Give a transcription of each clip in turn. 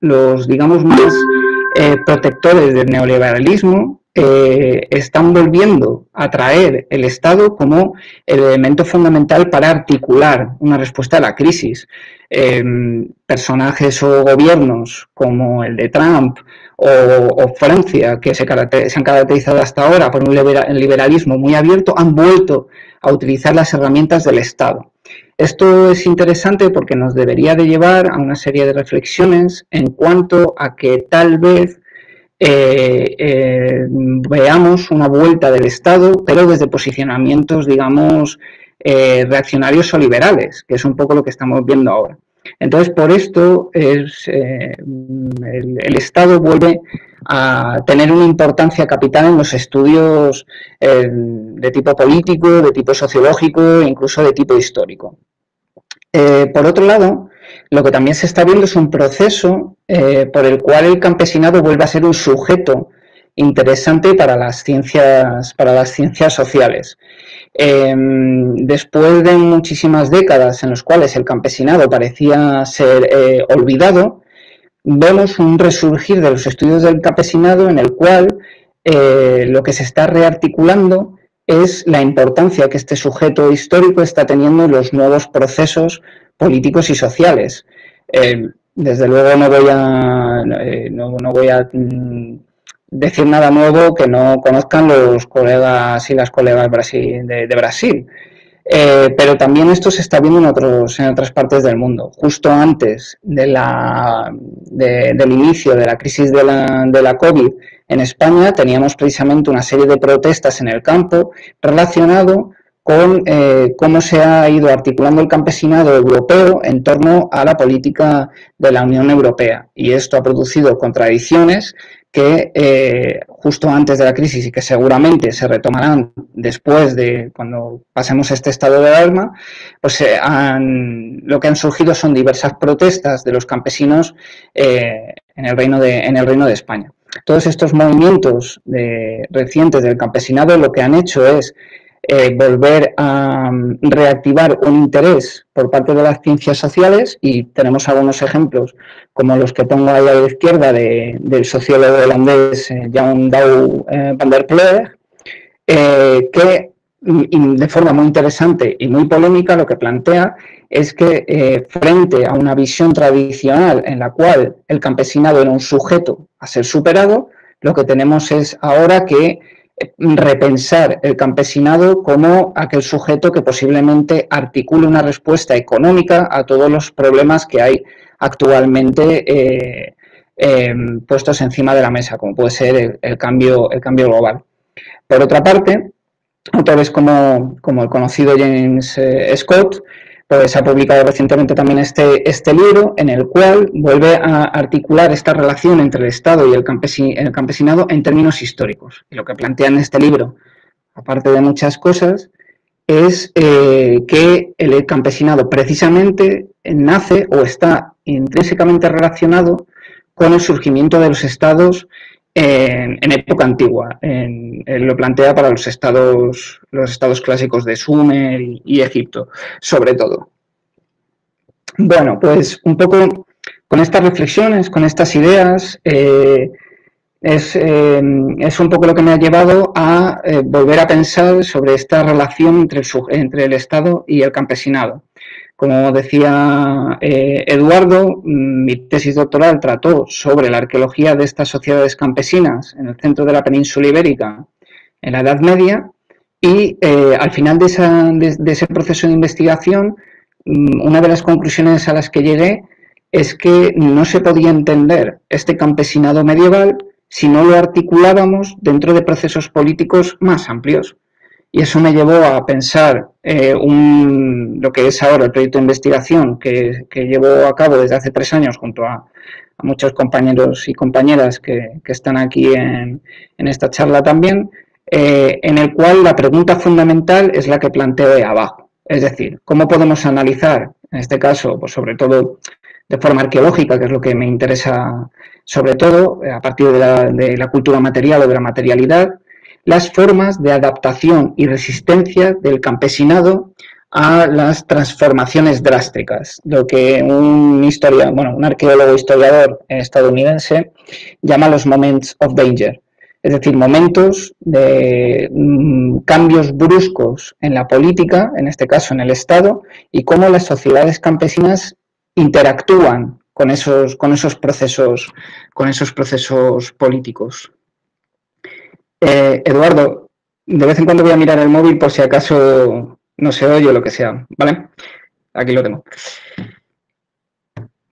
los, digamos, más eh, protectores del neoliberalismo eh, están volviendo a traer el Estado como el elemento fundamental para articular una respuesta a la crisis. Em, personajes o gobiernos como el de Trump o, Francia, que se, han caracterizado hasta ahora por un liberalismo muy abierto, han vuelto a utilizar las herramientas del Estado. Esto es interesante porque nos debería de llevar a una serie de reflexiones en cuanto a que tal vez eh, eh, veamos una vuelta del Estado, pero desde posicionamientos, digamos, eh, reaccionarios o liberales, que es un poco lo que estamos viendo ahora. Entonces, por esto es, el, Estado vuelve a tener una importancia capital en los estudios de tipo político, de tipo sociológico e incluso de tipo histórico. Por otro lado, lo que también se está viendo es un proceso eh, por el cual el campesinado vuelve a ser un sujeto interesante para las ciencias, para las ciencias sociales. Em, después de muchísimas décadas en las cuales el campesinado parecía ser eh, olvidado, vemos un resurgir de los estudios del campesinado en el cual eh, lo que se está rearticulando es la importancia que este sujeto histórico está teniendo en los nuevos procesos políticos y sociales. Eh, desde luego no voy a, eh, no, voy a mm, decir nada nuevo que no conozcan los colegas y las colegas de, Brasil. Eh, pero también esto se está viendo en, otros, en otras partes del mundo. Justo antes de la, del inicio de la crisis de la, COVID en España, teníamos precisamente una serie de protestas en el campo relacionado con eh, cómo se ha ido articulando el campesinado europeo en torno a la política de la Unión Europea. Y esto ha producido contradicciones que eh, justo antes de la crisis y que seguramente se retomarán después de cuando pasemos este estado de alarma, pues eh, lo que han surgido son diversas protestas de los campesinos en, el reino de, en el Reino de España. Todos estos movimientos recientes del campesinado lo que han hecho es eh, volver a mm, reactivar un interés por parte de las ciencias sociales y tenemos algunos ejemplos como los que pongo ahí a la izquierda del sociólogo holandés eh, Jan eh, van der Pleeg, que mm, de forma muy interesante y muy polémica lo que plantea es que frente a una visión tradicional en la cual el campesinado era un sujeto a ser superado, lo que tenemos es ahora que repensar el campesinado como aquel sujeto que posiblemente articule una respuesta económica a todos los problemas que hay actualmente eh, em, puestos encima de la mesa, como puede ser el, cambio, el cambio global. Por otra parte, otra vez como, como el conocido James eh, Scott, pues ha publicado recientemente también este, este libro en el cual vuelve a articular esta relación entre el Estado y el, campesinado en términos históricos. Y lo que plantea en este libro, aparte de muchas cosas, es eh, que el campesinado precisamente nace o está intrínsecamente relacionado con el surgimiento de los estados en, época antigua. lo plantea para los estados, los estados clásicos de Sumer y, Egipto, sobre todo. Bueno, pues un poco con estas reflexiones, con estas ideas, eh, es, eh, es, un poco lo que me ha llevado a eh, volver a pensar sobre esta relación entre el Estado y el campesinado. Como decía eh, Eduardo, mm, mi tesis doctoral trató sobre la arqueología de estas sociedades campesinas en el centro de la península ibérica en la Edad Media y eh, al final de, ese proceso de investigación, mm, una de las conclusiones a las que llegué es que no se podía entender este campesinado medieval si no lo articulábamos dentro de procesos políticos más amplios. Y eso me llevó a pensar eh, lo que es ahora el proyecto de investigación que, llevo a cabo desde hace tres años junto a, muchos compañeros y compañeras que, están aquí en, esta charla también, eh, en el cual la pregunta fundamental es la que planteo de abajo. Es decir, ¿cómo podemos analizar, en este caso, pues sobre todo de forma arqueológica, que es lo que me interesa sobre todo, a partir de la, de la cultura material o de la materialidad, las formas de adaptación y resistencia del campesinado a las transformaciones drásticas, lo que un bueno, un arqueólogo historiador estadounidense llama los moments of danger, es decir, momentos de mm, cambios bruscos en la política, en este caso en el Estado, y cómo las sociedades campesinas interactúan con esos, con esos procesos, con esos procesos políticos. Eh, Eduardo, de vez en cuando voy a mirar el móvil por si acaso no se oye o lo que sea, ¿vale? Aquí lo tengo.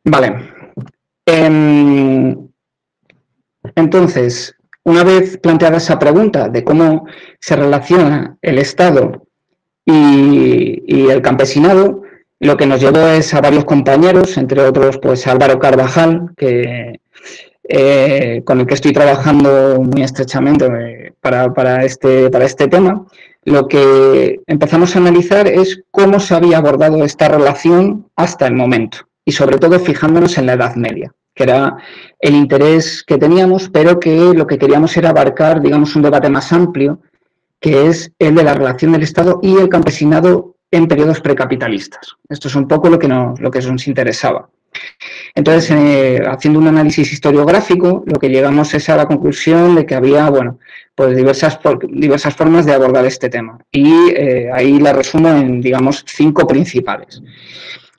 Vale. Em, entonces, una vez planteada esa pregunta de cómo se relaciona el Estado y, el campesinado, lo que nos llevó es a varios compañeros, entre otros pues Álvaro Carvajal, que, eh, con el que estoy trabajando muy estrechamente eh, para, este, para este tema, lo que empezamos a analizar es cómo se había abordado esta relación hasta el momento y sobre todo fijándonos en la Edad Media que era el interés que teníamos, pero que lo que queríamos era abarcar, digamos, un debate más amplio, que es el de la relación del Estado y el campesinado en periodos precapitalistas. Esto es un poco lo que nos, lo que nos interesaba. Entonces, eh, haciendo un análisis historiográfico, lo que llegamos es a la conclusión de que había, bueno, pues diversas, diversas formas de abordar este tema. Y eh, ahí la resumo en, digamos, cinco principales.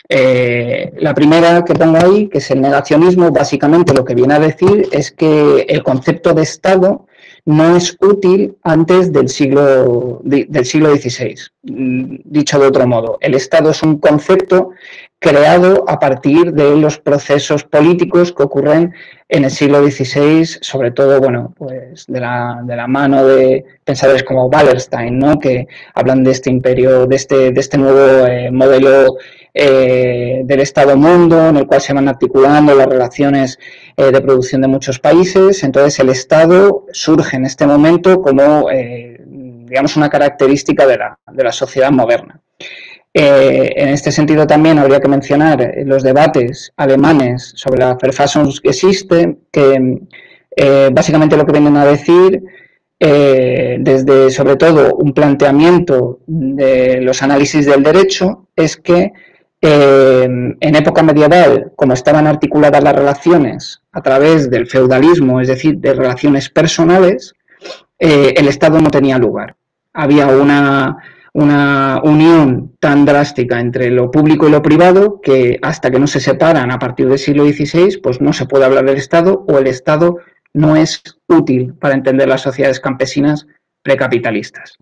Eh, la primera que pongo ahí, que es el negacionismo, básicamente lo que viene a decir es que el concepto de Estado no es útil antes del siglo, del siglo XVI. Mm, dicho de otro modo, el Estado es un concepto creado a partir de los procesos políticos que ocurren en el siglo XVI, sobre todo, bueno, pues de la, de la mano de pensadores como Wallerstein, ¿no? que hablan de este imperio, de este, de este nuevo eh, modelo eh, del Estado-mundo, en el cual se van articulando las relaciones eh, de producción de muchos países. Entonces, el Estado surge en este momento como, digamos, una característica de la, de la sociedad moderna. Eh, en este sentido también habría que mencionar eh, los debates alemanes sobre la que existe, que eh, básicamente lo que vienen a decir desde sobre todo un planteamiento de los análisis del derecho es que en época medieval, como estaban articuladas las relaciones a través del feudalismo, es decir, de relaciones personales, el Estado no tenía lugar. Había una una unión tan drástica entre lo público y lo privado que hasta que no se separan a partir del siglo XVI, pues no se puede hablar del Estado o el Estado no es útil para entender las sociedades campesinas precapitalistas.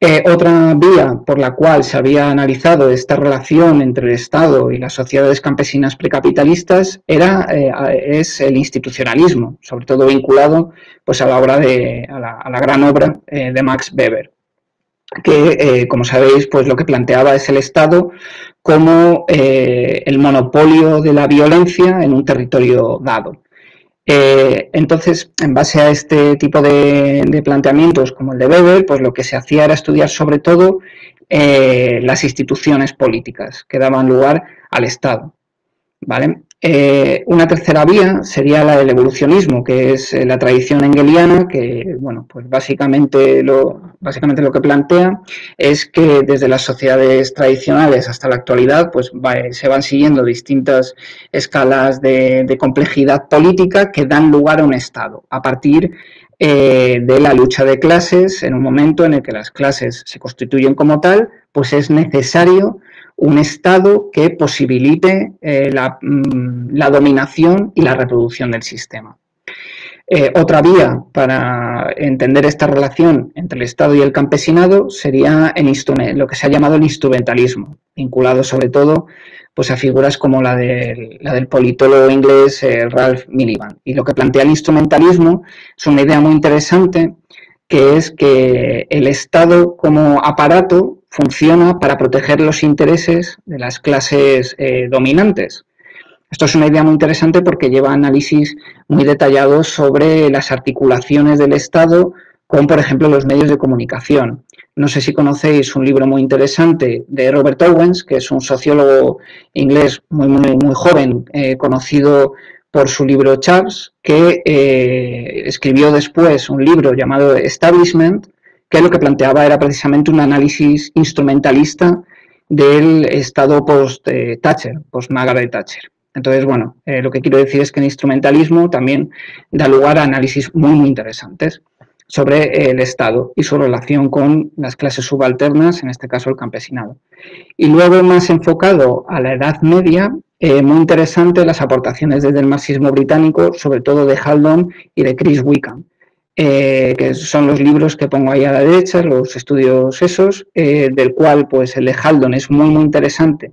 Eh, otra vía por la cual se había analizado esta relación entre el Estado y las sociedades campesinas precapitalistas era, eh, es el institucionalismo, sobre todo vinculado pues, a la obra de, a la, gran obra eh, de Max Weber que, eh, como sabéis, pues lo que planteaba es el Estado como eh, el monopolio de la violencia en un territorio dado. Eh, entonces, en base a este tipo de, planteamientos como el de Weber, pues lo que se hacía era estudiar sobre todo las instituciones políticas que daban lugar al Estado. ¿vale? Eh, una tercera vía sería la del evolucionismo, que es eh, la tradición engeliana, que bueno, pues básicamente lo, básicamente lo que plantea es que desde las sociedades tradicionales hasta la actualidad, pues se van siguiendo distintas escalas de, complejidad política que dan lugar a un Estado, a partir eh, de la lucha de clases, en un momento en el que las clases se constituyen como tal, pues es necesario un Estado que posibilite eh, mm, la, dominación y la reproducción del sistema. Eh, otra vía para entender esta relación entre el Estado y el campesinado sería lo que se ha llamado el instrumentalismo, vinculado sobre todo pues, a figuras como la, del politólogo inglés eh, Ralph Miliband. Y lo que plantea el instrumentalismo es una idea muy interesante, que es que el Estado como aparato funciona para proteger los intereses de las clases eh, dominantes. Esto es una idea muy interesante porque lleva análisis muy detallados sobre las articulaciones del Estado con, por ejemplo, los medios de comunicación. No sé si conocéis un libro muy interesante de Robert Owens, que es un sociólogo inglés muy, muy, joven, eh, conocido por su libro Chaps, que eh, escribió después un libro llamado Establishment, que lo que planteaba era precisamente un análisis instrumentalista del estado post-Thatcher, post-Margaret Thatcher. Entonces, bueno, eh, lo que quiero decir es que el instrumentalismo también da lugar a análisis muy, muy interesantes sobre el Estado y su relación con las clases subalternas, en este caso el campesinado. Y luego, más enfocado a la Edad Media, eh, muy interesante las aportaciones desde el marxismo británico, sobre todo de Haldon y de Chris Wickham. Eh, que son los libros que pongo ahí a la derecha, los estudios esos, eh, del cual pues el de Haldon es muy muy interesante,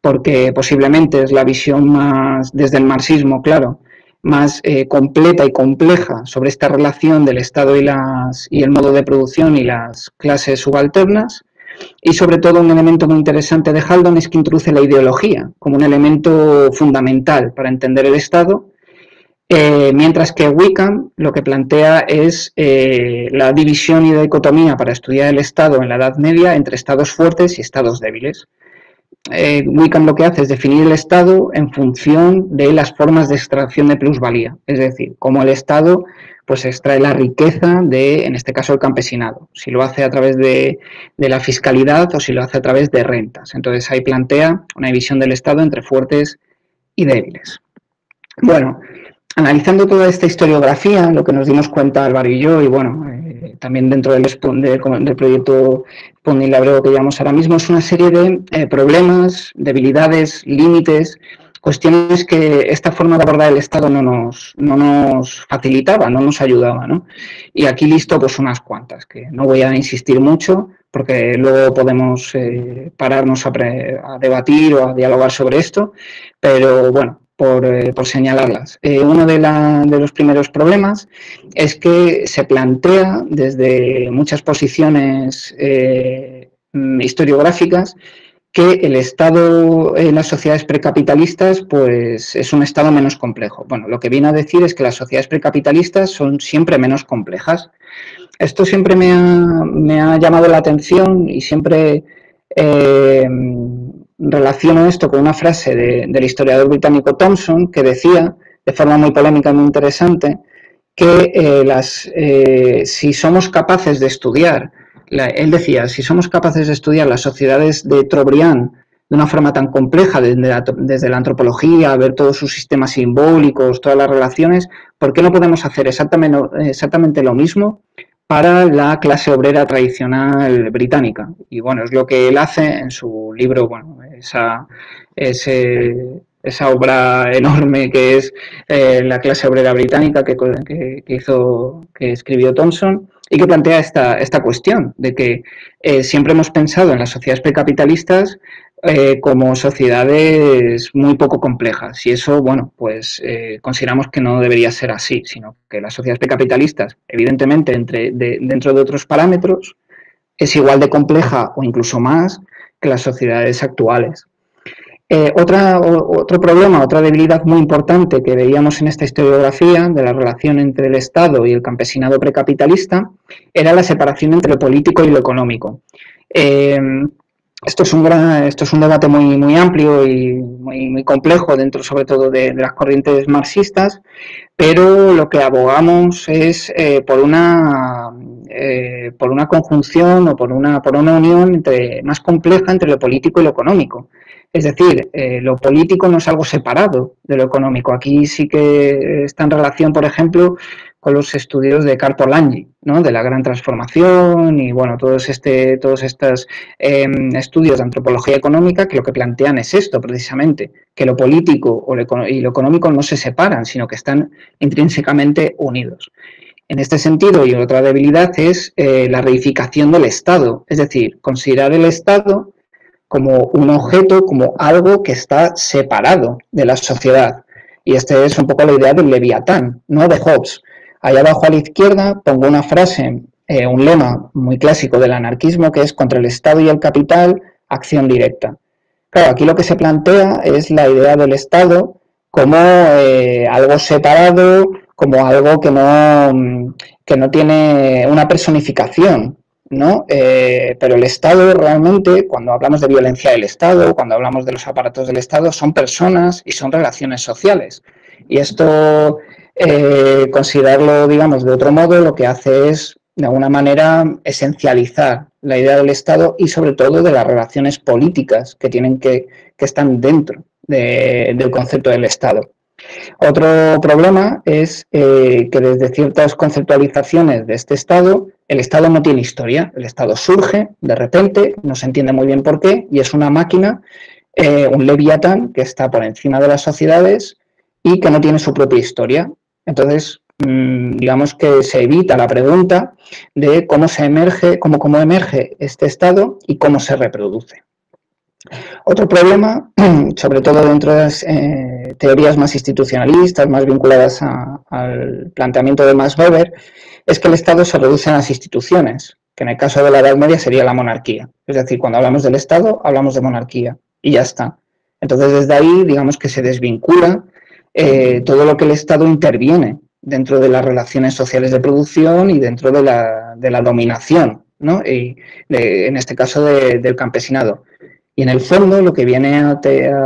porque posiblemente es la visión más, desde el marxismo, claro, más eh, completa y compleja sobre esta relación del Estado y, las, y el modo de producción y las clases subalternas. Y sobre todo un elemento muy interesante de Haldon es que introduce la ideología como un elemento fundamental para entender el Estado eh, mientras que Wickham lo que plantea es eh, la división y dicotomía para estudiar el Estado en la Edad Media entre estados fuertes y estados débiles. Eh, Wickham lo que hace es definir el Estado en función de las formas de extracción de plusvalía, es decir, cómo el Estado pues extrae la riqueza de, en este caso, el campesinado, si lo hace a través de, de la fiscalidad o si lo hace a través de rentas. Entonces ahí plantea una división del Estado entre fuertes y débiles. Bueno, analizando toda esta historiografía, lo que nos dimos cuenta Álvaro y yo, y bueno, eh, también dentro del, proyecto Sponding Labrego que llevamos ahora mismo, es una serie de eh, problemas, debilidades, límites, cuestiones que esta forma de abordar el Estado no nos, no nos facilitaba, no nos ayudaba. ¿no? Y aquí listo pues unas cuantas, que no voy a insistir mucho, porque luego podemos eh, pararnos a, a debatir o a dialogar sobre esto, pero bueno, eh, por, señalarlas. Eh, uno de, los primeros problemas es que se plantea desde muchas posiciones eh, historiográficas que el Estado en las sociedades precapitalistas pues, es un Estado menos complejo. Bueno, lo que viene a decir es que las sociedades precapitalistas son siempre menos complejas. Esto siempre me ha, llamado la atención y siempre relaciono esto con una frase del historiador británico Thompson que decía, de forma muy polémica y muy interesante, que eh, las, eh, si somos capaces de estudiar, él decía, si somos capaces de estudiar las sociedades de Trobriand de una forma tan compleja desde la, desde la antropología, ver todos sus sistemas simbólicos, todas las relaciones, ¿por qué no podemos hacer exactamente, exactamente lo mismo para la clase obrera tradicional británica. Y bueno, es lo que él hace en su libro, bueno, esa, esa obra enorme que es eh, La clase obrera británica que, hizo, que escribió Thompson y que plantea esta, esta cuestión de que eh, siempre hemos pensado en las sociedades precapitalistas eh, como sociedades muy poco complejas. Y eso, bueno, pues eh, consideramos que no debería ser así, sino que las sociedades precapitalistas, evidentemente, entre, dentro de otros parámetros, es igual de compleja o incluso más que las sociedades actuales. Eh, otro problema, otra debilidad muy importante que veíamos en esta historiografía de la relación entre el Estado y el campesinado precapitalista era la separación entre lo político y lo económico. Esto es un gran, esto es un debate muy, muy amplio y muy, complejo dentro sobre todo de, las corrientes marxistas, pero lo que abogamos es eh, por una eh, por una conjunción o por una por una unión entre, más compleja entre lo político y lo económico. Es decir, eh, lo político no es algo separado de lo económico. Aquí sí que está en relación, por ejemplo, con los estudios de Carl Polanyi, ¿no? de la gran transformación y bueno, todos, este, todos estos em, estudios de antropología económica que lo que plantean es esto precisamente, que lo político y lo económico no se separan, sino que están intrínsecamente unidos. En este sentido, y otra debilidad es eh, la reificación del Estado, es decir, considerar el Estado como un objeto, como algo que está separado de la sociedad. Y esta es un poco la idea del leviatán, no de Hobbes, Allá abajo a la izquierda pongo una frase, eh, un lema muy clásico del anarquismo que es contra el Estado y el capital, acción directa. Claro, aquí lo que se plantea es la idea del Estado como eh, algo separado, como algo que no, que no tiene una personificación, ¿no? Eh, pero el Estado realmente, cuando hablamos de violencia del Estado, cuando hablamos de los aparatos del Estado, son personas y son relaciones sociales. Y esto eh, considerarlo, digamos, de otro modo, lo que hace es, de alguna manera, esencializar la idea del Estado y sobre todo de las relaciones políticas que tienen que, que están dentro del concepto del Estado. Otro problema es eh, que desde ciertas conceptualizaciones de este Estado, el Estado no tiene historia. El Estado surge de repente, no se entiende muy bien por qué, y es una máquina, eh, un leviatán que está por encima de las sociedades y que no tiene su propia historia. Entonces, mm, digamos que se evita la pregunta de cómo se emerge, cómo, cómo emerge este Estado y cómo se reproduce. Otro problema, sobre todo dentro de las eh, teorías más institucionalistas, más vinculadas al planteamiento de Max Weber, es que el Estado se reduce a las instituciones, que en el caso de la Edad Media sería la monarquía. Es decir, cuando hablamos del Estado, hablamos de monarquía y ya está. Entonces, desde ahí, digamos que se desvincula eh, todo lo que el Estado interviene dentro de las relaciones sociales de producción y dentro de la, dominación, ¿no? en este caso del campesinado. Y en el fondo lo que viene a,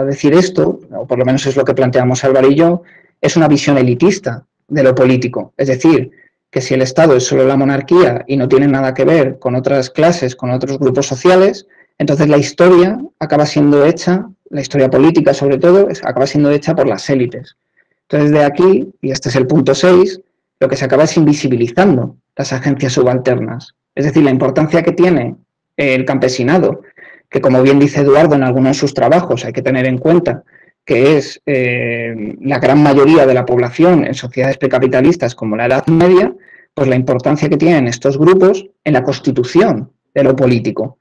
decir esto, o por lo menos es lo que planteamos Álvaro y yo, es una visión elitista de lo político. Es decir, que si el Estado es solo la monarquía y no tiene nada que ver con otras clases, con otros grupos sociales, entonces la historia acaba siendo hecha, la historia política sobre todo, acaba siendo hecha por las élites. Entonces de aquí, y este es el punto 6, lo que se acaba es invisibilizando las agencias subalternas. Es decir, la importancia que tiene el campesinado que como bien dice Eduardo en algunos de sus trabajos, hay que tener en cuenta que es eh, la gran mayoría de la población en sociedades precapitalistas como la Edad Media, pues la importancia que tienen estos grupos en la constitución de lo político.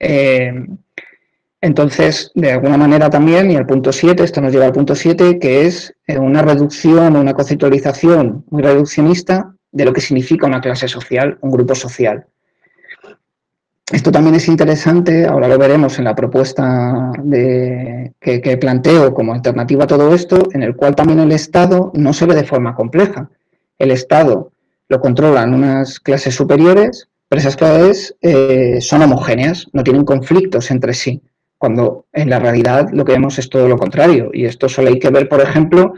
Eh, entonces, de alguna manera también, y el punto 7, esto nos lleva al punto 7, que es eh, una reducción, una conceptualización muy reduccionista de lo que significa una clase social, un grupo social. Esto también es interesante, ahora lo veremos en la propuesta que, planteo como alternativa a todo esto, en el cual también el Estado no se ve de forma compleja. El Estado lo controlan unas clases superiores, pero esas clases eh, son homogéneas, no tienen conflictos entre sí, cuando en la realidad lo que vemos es todo lo contrario. Y esto solo hay que ver, por ejemplo,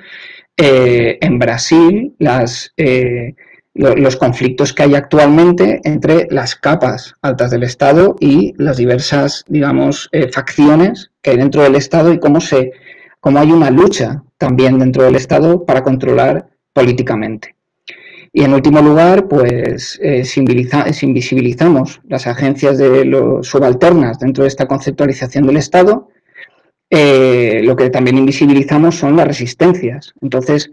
eh, en Brasil, las... Eh, los conflictos que hay actualmente entre las capas altas del Estado y las diversas, digamos, eh, facciones que hay dentro del Estado y cómo, se, cómo hay una lucha también dentro del Estado para controlar políticamente. Y en último lugar, pues eh, si invisibilizamos las agencias de los subalternas dentro de esta conceptualización del Estado, eh, lo que también invisibilizamos son las resistencias. Entonces,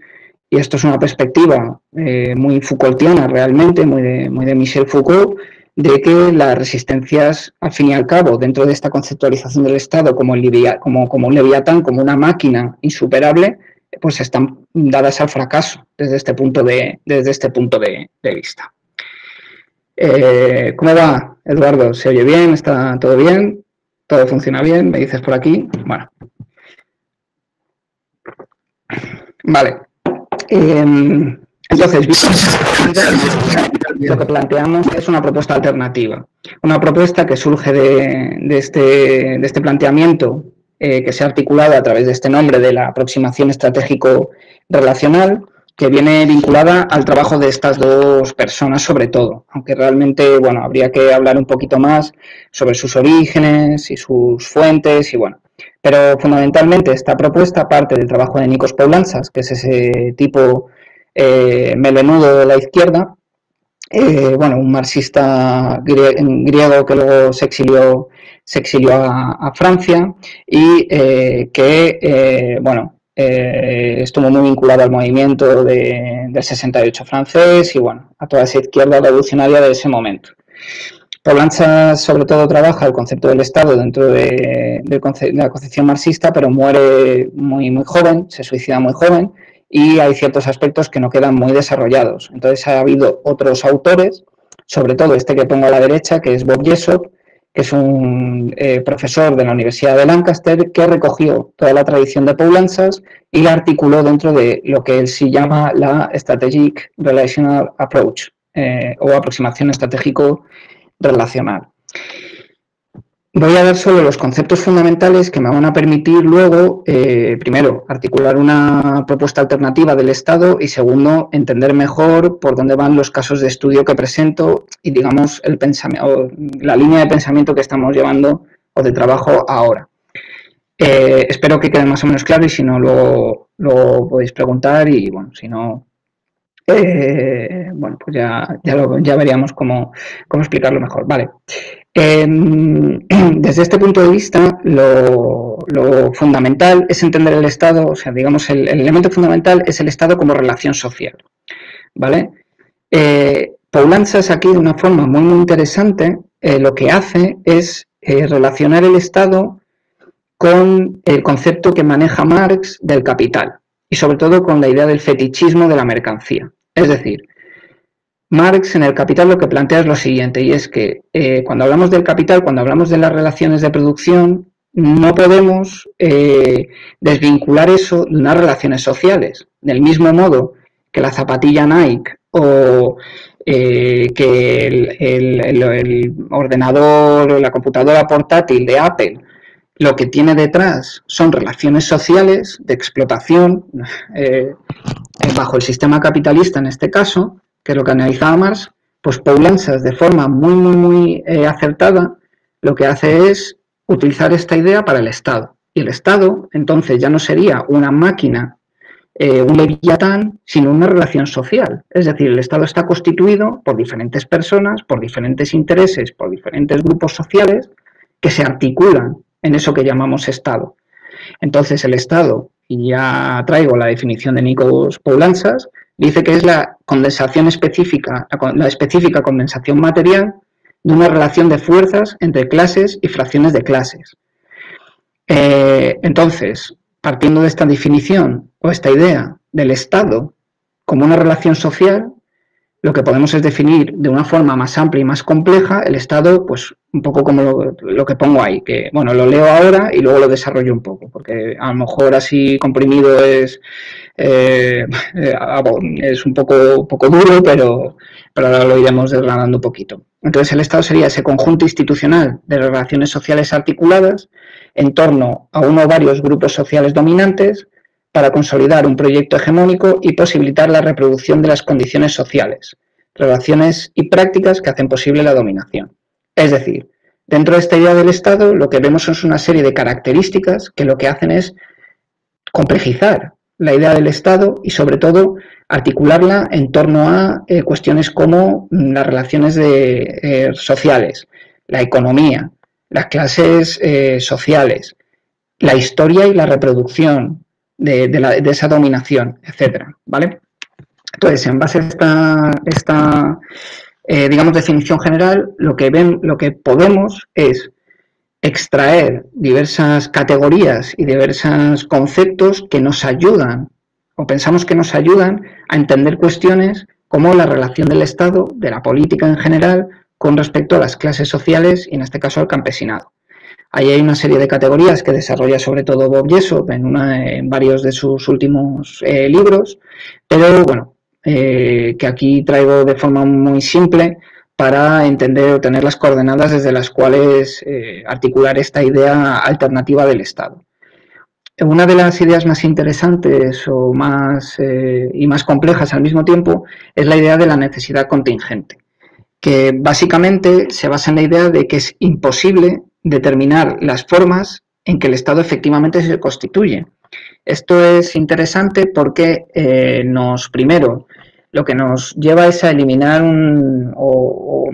y esto es una perspectiva eh, muy Foucaultiana realmente, muy de, muy de Michel Foucault, de que las resistencias, al fin y al cabo, dentro de esta conceptualización del Estado como, como, como un leviatán, como una máquina insuperable, pues están dadas al fracaso desde este punto de, desde este punto de, vista. Eh, ¿Cómo va, Eduardo? ¿Se oye bien? ¿Está todo bien? ¿Todo funciona bien? ¿Me dices por aquí? Bueno. Vale. Em, entonces, lo que planteamos es una propuesta alternativa, una propuesta que surge de, este, este, planteamiento eh, que se ha articulado a través de este nombre de la aproximación estratégico relacional, que viene vinculada al trabajo de estas dos personas sobre todo, aunque realmente, bueno, habría que hablar un poquito más sobre sus orígenes y sus fuentes y bueno, pero fundamentalmente esta propuesta parte del trabajo de Nikos Poulanzas, que es ese tipo eh, melenudo de la izquierda, eh, bueno, un marxista griego que luego se exilió, se exilió a, Francia y eh, que, bueno, estuvo muy vinculado al movimiento del 68 francés y, bueno, a toda esa izquierda revolucionaria de ese momento. Polancha sobre todo trabaja el concepto del Estado dentro de, la concepción marxista, pero muere muy, muy joven, se suicida muy joven y hay ciertos aspectos que no quedan muy desarrollados. Entonces ha habido otros autores, sobre todo este que pongo a la derecha, que es Bob Jessop, que es un eh, profesor de la Universidad de Lancaster, que recogió toda la tradición de Poulanzas y la articuló dentro de lo que él sí llama la Strategic Relational Approach, eh, o aproximación estratégico relacional. Voy a dar solo los conceptos fundamentales que me van a permitir luego, eh, primero, articular una propuesta alternativa del Estado y segundo, entender mejor por dónde van los casos de estudio que presento y, digamos, el la línea de pensamiento que estamos llevando o de trabajo ahora. Eh, espero que quede más o menos claro y si no, luego, lo podéis preguntar y, bueno, si no, eh, bueno, pues ya, ya, veríamos cómo, cómo explicarlo mejor. Vale. Em, desde este punto de vista, lo, fundamental es entender el Estado, o sea, digamos, el, elemento fundamental es el Estado como relación social. ¿Vale? Eh, Poulanzas aquí, de una forma muy, muy interesante, eh, lo que hace es eh, relacionar el Estado con el concepto que maneja Marx del capital y sobre todo con la idea del fetichismo de la mercancía. Es decir, Marx en el Capital lo que plantea es lo siguiente, y es que eh, cuando hablamos del capital, cuando hablamos de las relaciones de producción, no podemos eh, desvincular eso de unas relaciones sociales. Del mismo modo que la zapatilla Nike o eh, que el, ordenador o la computadora portátil de Apple lo que tiene detrás son relaciones sociales de explotación bajo el sistema capitalista en este caso, que es lo que analizaba Marx, pues Poulanzas de forma muy, muy, muy eh, acertada lo que hace es utilizar esta idea para el Estado. Y el Estado entonces ya no sería una máquina, eh, un leviatán, sino una relación social. Es decir, el Estado está constituido por diferentes personas, por diferentes intereses, por diferentes grupos sociales que se articulan en eso que llamamos Estado. Entonces el Estado, y ya traigo la definición de Nikos Poulanzas, dice que es la condensación específica, la específica condensación material de una relación de fuerzas entre clases y fracciones de clases. Eh, entonces, partiendo de esta definición o esta idea del Estado como una relación social, lo que podemos es definir de una forma más amplia y más compleja el Estado, pues un poco como lo, que pongo ahí, que bueno, lo leo ahora y luego lo desarrollo un poco, porque a lo mejor así comprimido es, eh, es un poco, poco duro, pero, pero ahora lo iremos desgranando un poquito. Entonces el Estado sería ese conjunto institucional de relaciones sociales articuladas en torno a uno o varios grupos sociales dominantes para consolidar un proyecto hegemónico y posibilitar la reproducción de las condiciones sociales, relaciones y prácticas que hacen posible la dominación. Es decir, dentro de esta idea del Estado lo que vemos es una serie de características que lo que hacen es complejizar la idea del Estado y sobre todo articularla en torno a eh, cuestiones como las relaciones eh, sociales, la economía, las clases eh, sociales, la historia y la reproducción, de, esa dominación, etcétera, ¿vale? Entonces, en base a esta, esta eh, digamos, definición general, lo que, ven, lo que podemos es extraer diversas categorías y diversos conceptos que nos ayudan, o pensamos que nos ayudan a entender cuestiones como la relación del Estado, de la política en general, con respecto a las clases sociales y en este caso al campesinado. Ahí hay una serie de categorías que desarrolla sobre todo Bob Jessop en, en varios de sus últimos eh, libros, pero bueno, eh, que aquí traigo de forma muy simple para entender o tener las coordenadas desde las cuales eh, articular esta idea alternativa del Estado. Una de las ideas más interesantes o más, y más complejas al mismo tiempo es la idea de la necesidad contingente, que básicamente se basa en la idea de que es imposible determinar las formas en que el Estado efectivamente se constituye. Esto es interesante porque eh, nos, primero, lo que nos lleva es a eliminar o,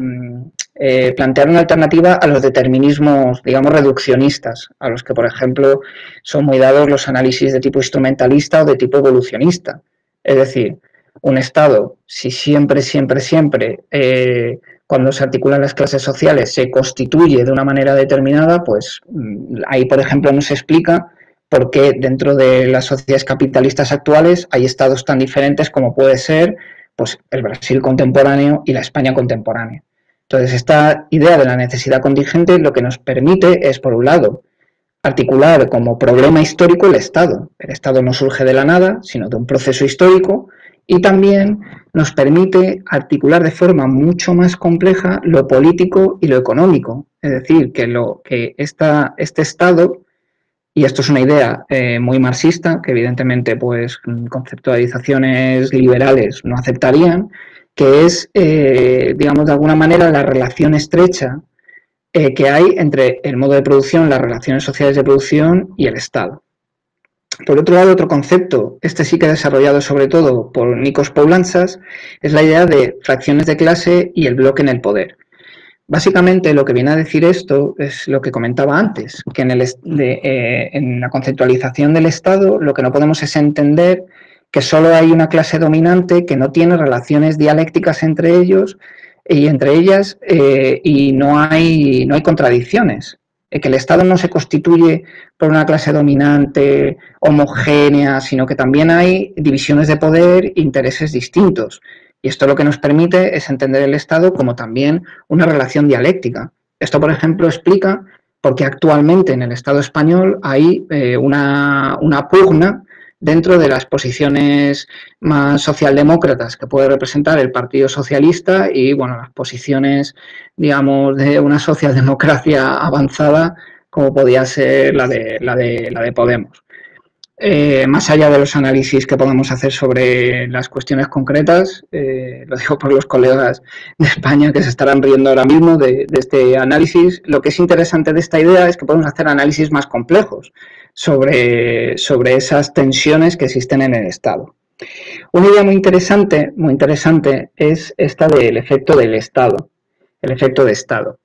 eh, plantear una alternativa a los determinismos, digamos, reduccionistas, a los que, por ejemplo, son muy dados los análisis de tipo instrumentalista o de tipo evolucionista. Es decir, un Estado, si siempre, siempre, siempre eh, cuando se articulan las clases sociales se constituye de una manera determinada, pues mm, ahí, por ejemplo, no se explica por qué dentro de las sociedades capitalistas actuales hay estados tan diferentes como puede ser pues, el Brasil contemporáneo y la España contemporánea. Entonces, esta idea de la necesidad contingente lo que nos permite es, por un lado, articular como problema histórico el Estado. El Estado no surge de la nada, sino de un proceso histórico y también nos permite articular de forma mucho más compleja lo político y lo económico. Es decir, que, lo, que esta, este Estado, y esto es una idea eh, muy marxista, que evidentemente pues, conceptualizaciones liberales no aceptarían, que es, eh, digamos, de alguna manera la relación estrecha eh, que hay entre el modo de producción, las relaciones sociales de producción y el Estado. Por otro lado, otro concepto, este sí que desarrollado sobre todo por Nikos Poulanzas, es la idea de fracciones de clase y el bloque en el poder. Básicamente lo que viene a decir esto es lo que comentaba antes, que en, eh, la conceptualización del Estado lo que no podemos es entender que solo hay una clase dominante que no tiene relaciones dialécticas entre ellos y entre ellas eh, y no hay contradicciones. Eh, que el Estado no se constituye por una clase dominante, homogénea, sino que también hay divisiones de poder intereses distintos. Y esto lo que nos permite es entender el Estado como también una relación dialéctica. Esto, por ejemplo, explica por qué actualmente en el Estado español hay eh, una, una pugna dentro de las posiciones más socialdemócratas que puede representar el Partido Socialista y bueno, las posiciones, digamos, de una socialdemocracia avanzada como podía ser la de, la de, la de Podemos. Eh, más allá de los análisis que podemos hacer sobre las cuestiones concretas, eh, lo digo por los colegas de España que se estarán riendo ahora mismo de, este análisis, lo que es interesante de esta idea es que podemos hacer análisis más complejos sobre, sobre esas tensiones que existen en el Estado. Una idea muy interesante, muy interesante es esta del efecto del Estado, el efecto de Estado.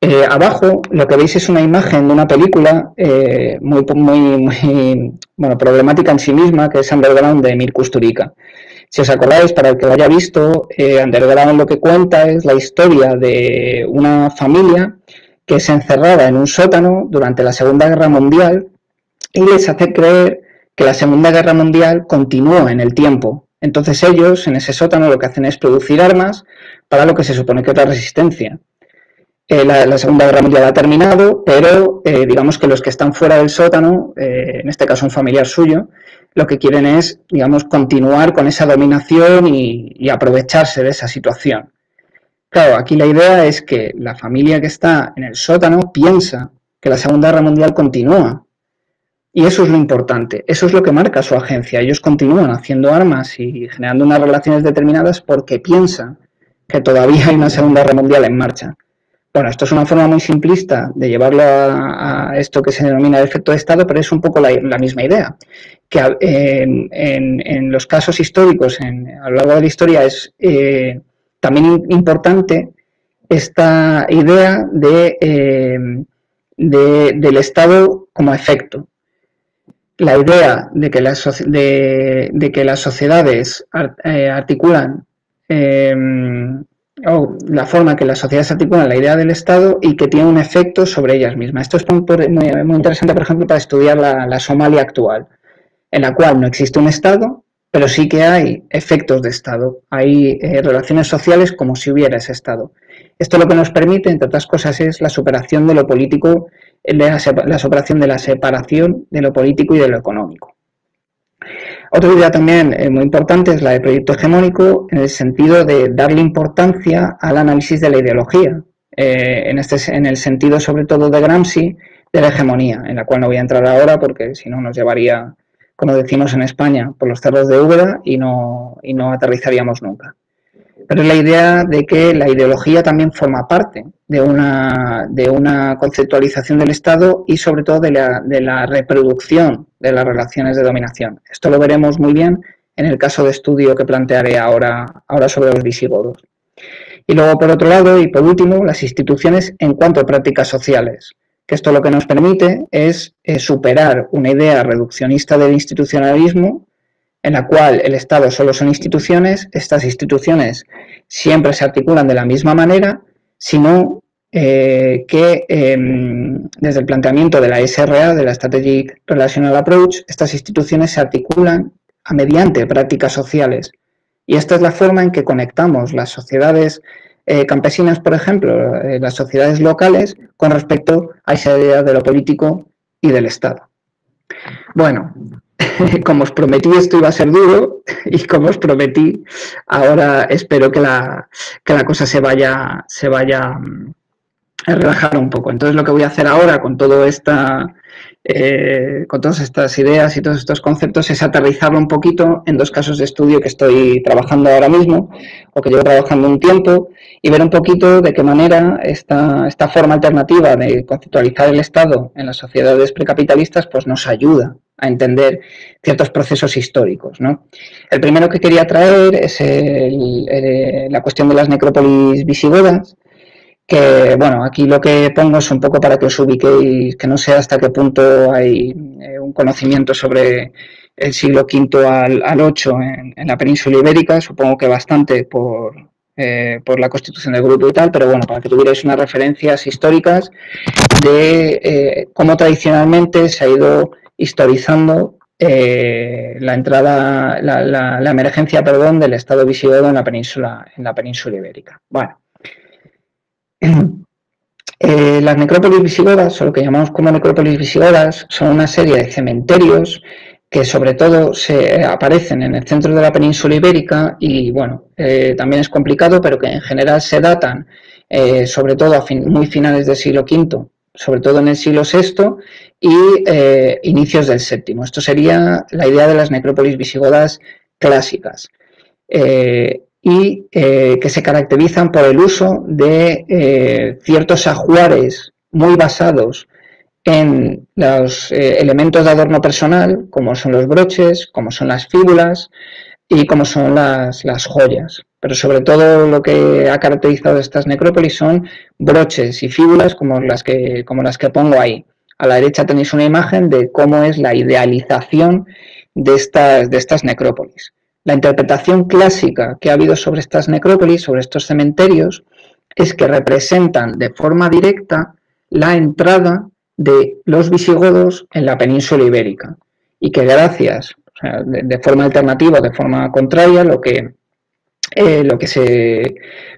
Eh, abajo lo que veis es una imagen de una película eh, muy, muy, bueno, problemática en sí misma, que es Underground de Mir Kusturica. Si os acordáis, para el que lo haya visto, eh, Underground lo que cuenta es la historia de una familia que se encerraba en un sótano durante la Segunda Guerra Mundial y les hace creer que la Segunda Guerra Mundial continuó en el tiempo. Entonces ellos, en ese sótano, lo que hacen es producir armas para lo que se supone que es resistencia. Eh, la, Segunda Guerra Mundial ha terminado, pero eh, digamos que los que están fuera del sótano, eh, en este caso un familiar suyo, lo que quieren es, digamos, continuar con esa dominación y, y aprovecharse de esa situación. Claro, aquí la idea es que la familia que está en el sótano piensa que la Segunda Guerra Mundial continúa, y eso es lo importante, eso es lo que marca su agencia. Ellos continúan haciendo armas y generando unas relaciones determinadas porque piensan que todavía hay una Segunda Guerra Mundial en marcha. Bueno, esto es una forma muy simplista de llevarlo a, esto que se denomina efecto de Estado, pero es un poco la, misma idea. Que en, los casos históricos, a lo largo de la historia, es eh, también importante esta idea de, eh, del Estado como efecto la idea de que las, de, que las sociedades eh, articulan em, o la forma que las sociedades articulan la idea del Estado y que tiene un efecto sobre ellas mismas. Esto es muy, interesante, por ejemplo, para estudiar la, Somalia actual, en la cual no existe un Estado, pero sí que hay efectos de Estado, hay eh, relaciones sociales como si hubiera ese Estado. Esto lo que nos permite, entre otras cosas, es la superación de lo político la, operación de la separación de lo político y de lo económico. Otra idea también eh, muy importante es la del proyecto hegemónico en el sentido de darle importancia al análisis de la ideología, eh, en, este, en el sentido sobre todo de Gramsci, de la hegemonía, en la cual no voy a entrar ahora porque si no nos llevaría, como decimos en España, por los cerros de Úbeda y no, y no aterrizaríamos nunca pero es la idea de que la ideología también forma parte de una, de una conceptualización del Estado y sobre todo de la, de la reproducción de las relaciones de dominación. Esto lo veremos muy bien en el caso de estudio que plantearé ahora, ahora sobre los visigodos. Y luego, por otro lado, y por último, las instituciones en cuanto a prácticas sociales, que esto lo que nos permite es superar una idea reduccionista del institucionalismo en la cual el Estado solo son instituciones, estas instituciones siempre se articulan de la misma manera, sino eh, que em, desde el planteamiento de la SRA, de la Strategic Relational Approach, estas instituciones se articulan a mediante prácticas sociales. Y esta es la forma en que conectamos las sociedades eh, campesinas, por ejemplo, eh, las sociedades locales, con respecto a esa idea de lo político y del Estado. Bueno, como os prometí esto iba a ser duro y como os prometí, ahora espero que la, que la cosa se vaya, se vaya mm, a relajar un poco. Entonces lo que voy a hacer ahora con todo esta, eh, con todas estas ideas y todos estos conceptos es aterrizarlo un poquito en dos casos de estudio que estoy trabajando ahora mismo o que llevo trabajando un tiempo y ver un poquito de qué manera esta, esta forma alternativa de conceptualizar el Estado en las sociedades precapitalistas pues nos ayuda a entender ciertos procesos históricos. ¿no? El primero que quería traer es la cuestión de las necrópolis visigodas, que bueno, aquí lo que pongo es un poco para que os ubiquéis, que no sé hasta qué punto hay eh, un conocimiento sobre el siglo V al, al VIII en, la península ibérica, supongo que bastante por, eh, por la constitución del grupo y tal, pero bueno, para que tuvierais unas referencias históricas de eh, cómo tradicionalmente se ha ido historizando la entrada, la, la, emergencia, perdón, del Estado visigodo en la península, en la península ibérica. Bueno, eh, las necrópolis visigodas, o lo que llamamos como necrópolis visigodas, son una serie de cementerios que sobre todo se aparecen en el centro de la península ibérica y bueno, eh, también es complicado, pero que en general se datan eh, sobre todo a muy finales del siglo V, sobre todo en el siglo VI y inicios del VII. Esto sería la idea de las necrópolis visigodas clásicas y eh, que se caracterizan por el uso de eh, ciertos ajuares muy basados en los eh, elementos de adorno personal, como son los broches, como son las fíbulas y como son las, las joyas. Pero sobre todo lo que ha caracterizado estas necrópolis son broches y fíbulas como las que, como las que pongo ahí. A la derecha tenéis una imagen de cómo es la idealización de estas, de estas necrópolis. La interpretación clásica que ha habido sobre estas necrópolis, sobre estos cementerios, es que representan de forma directa la entrada de los visigodos en la península ibérica y que gracias, de, forma alternativa, de forma contraria, lo que, eh, lo que se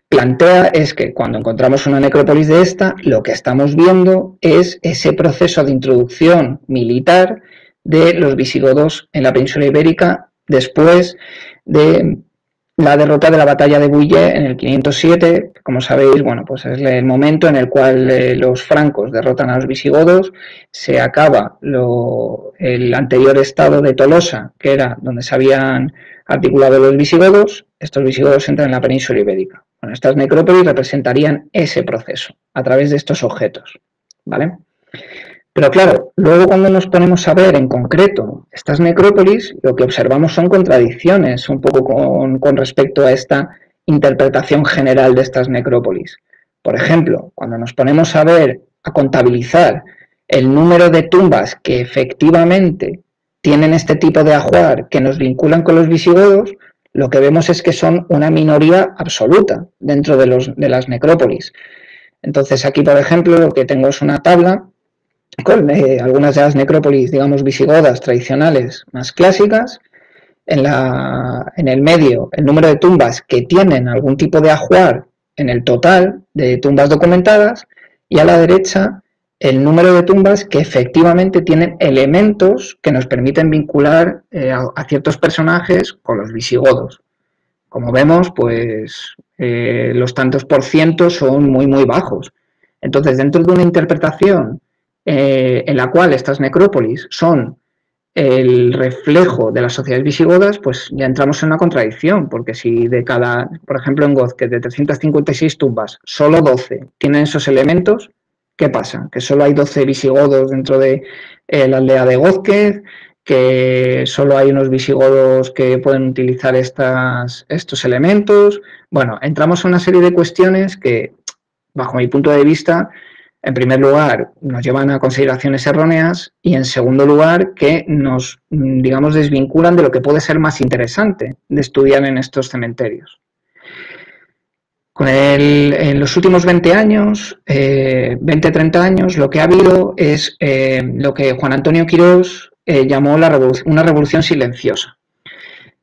plantea es que cuando encontramos una necrópolis de esta, lo que estamos viendo es ese proceso de introducción militar de los visigodos en la península ibérica después de la derrota de la batalla de Bouillé en el 507, como sabéis, bueno, pues es el momento en el cual eh, los francos derrotan a los visigodos, se acaba el anterior estado de Tolosa, que era donde se habían articulado los visigodos, estos visigodos entran en la península ibérica. Bueno, estas necrópolis representarían ese proceso a través de estos objetos, ¿vale? Pero claro, luego cuando nos ponemos a ver en concreto estas necrópolis, lo que observamos son contradicciones un poco con, respecto a esta interpretación general de estas necrópolis. Por ejemplo, cuando nos ponemos a ver, a contabilizar el número de tumbas que efectivamente tienen este tipo de ajuar que nos vinculan con los visigodos, lo que vemos es que son una minoría absoluta dentro de, los, de las necrópolis. Entonces aquí, por ejemplo, lo que tengo es una tabla con eh, algunas de las necrópolis, digamos, visigodas tradicionales más clásicas. En, la, en el medio, el número de tumbas que tienen algún tipo de ajuar en el total de tumbas documentadas y a la derecha el número de tumbas que efectivamente tienen elementos que nos permiten vincular eh, a, ciertos personajes con los visigodos. Como vemos, pues eh, los tantos por ciento son muy, muy bajos. Entonces, dentro de una interpretación eh, en la cual estas necrópolis son el reflejo de las sociedades visigodas, pues ya entramos en una contradicción, porque si de cada, por ejemplo en Gozquez, de 356 tumbas, solo 12 tienen esos elementos, ¿qué pasa? Que solo hay 12 visigodos dentro de eh, la aldea de Gozquez, que solo hay unos visigodos que pueden utilizar estos elementos. Bueno, entramos en una serie de cuestiones que, bajo mi punto de vista, en primer lugar, nos llevan a consideraciones erróneas y en segundo lugar, que nos, digamos, desvinculan de lo que puede ser más interesante de estudiar en estos cementerios. Con en los últimos 20 años, 20-30 eh, años, lo que ha habido es eh, lo que Juan Antonio Quirós eh, llamó una revolución silenciosa,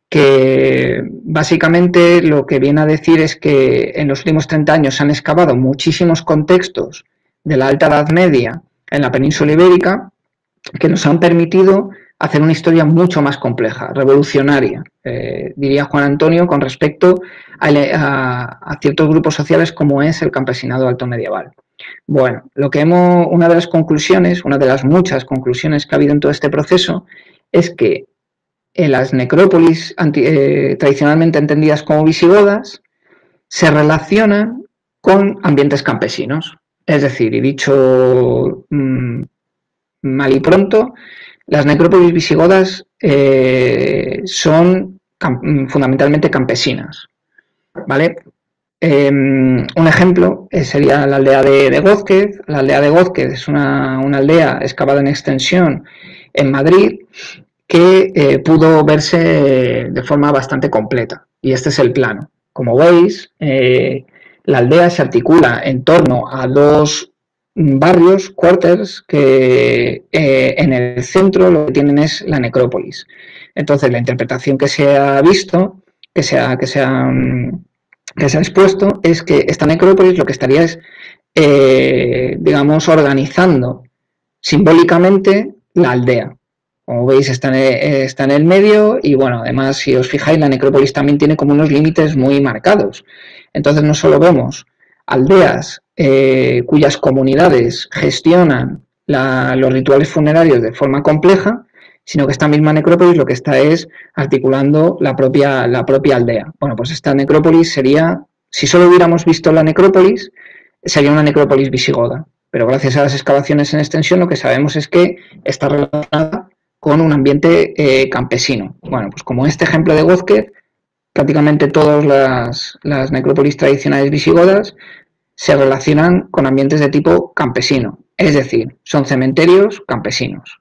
que básicamente lo que viene a decir es que en los últimos 30 años se han excavado muchísimos contextos de la Alta Edad Media en la península ibérica que nos han permitido hacer una historia mucho más compleja, revolucionaria, eh, diría Juan Antonio, con respecto a, ciertos grupos sociales como es el campesinado alto medieval. Bueno, lo que hemos, una de las conclusiones, una de las muchas conclusiones que ha habido en todo este proceso, es que las necrópolis eh, tradicionalmente entendidas como visigodas se relacionan con ambientes campesinos. Es decir, y dicho mm, mal y pronto, las necrópolis visigodas eh, son fundamentalmente campesinas. ¿Vale? Em, un ejemplo eh, sería la aldea de, de La aldea de Gózquez es una, aldea excavada en extensión en Madrid que eh, pudo verse de forma bastante completa. Y este es el plano. Como veis, la aldea se articula en torno a dos barrios, quarters, que eh, en el centro lo que tienen es la necrópolis. Entonces, la interpretación que se ha visto, que se ha, que se que se ha expuesto, es que esta necrópolis lo que estaría es, eh, digamos, organizando simbólicamente la aldea. Como veis, está en, está en el medio y, bueno, además, si os fijáis, la necrópolis también tiene como unos límites muy marcados. Entonces, no solo vemos aldeas eh, cuyas comunidades gestionan los rituales funerarios de forma compleja, sino que esta misma necrópolis lo que está es articulando la propia, la propia aldea. Bueno, pues esta necrópolis sería, si solo hubiéramos visto la necrópolis, sería una necrópolis visigoda. Pero gracias a las excavaciones en extensión lo que sabemos es que está relacionada con un ambiente eh, campesino. Bueno, pues como este ejemplo de Gózquez, prácticamente todas las necrópolis tradicionales visigodas se relacionan con ambientes de tipo campesino, es decir, son cementerios campesinos.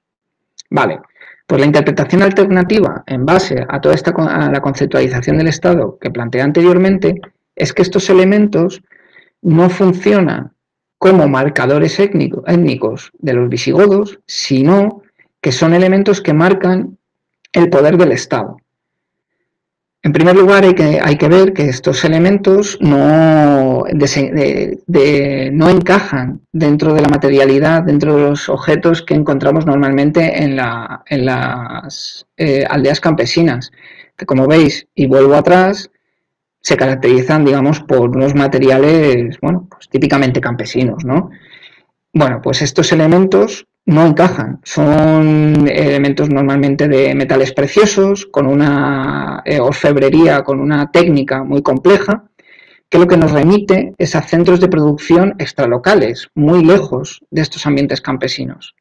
Vale, pues la interpretación alternativa en base a toda esta la conceptualización del Estado que planteé anteriormente es que estos elementos no funcionan como marcadores étnicos de los visigodos, sino que son elementos que marcan el poder del Estado. En primer lugar, hay que, ver que estos elementos no, no encajan dentro de la materialidad, dentro de los objetos que encontramos normalmente en, las eh, aldeas campesinas, que como veis, y vuelvo atrás, se caracterizan, digamos, por unos materiales, bueno, pues típicamente campesinos, ¿no? Bueno, pues estos elementos no encajan. Son elementos normalmente de metales preciosos, con una eh, orfebrería, con una técnica muy compleja, que lo que nos remite es a centros de producción extralocales, muy lejos de estos ambientes campesinos.